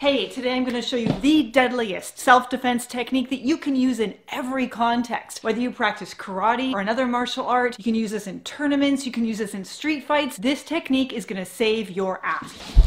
Hey, today I'm going to show you the deadliest self-defense technique that you can use in every context. Whether you practice karate or another martial art, you can use this in tournaments, you can use this in street fights. This technique is going to save your ass.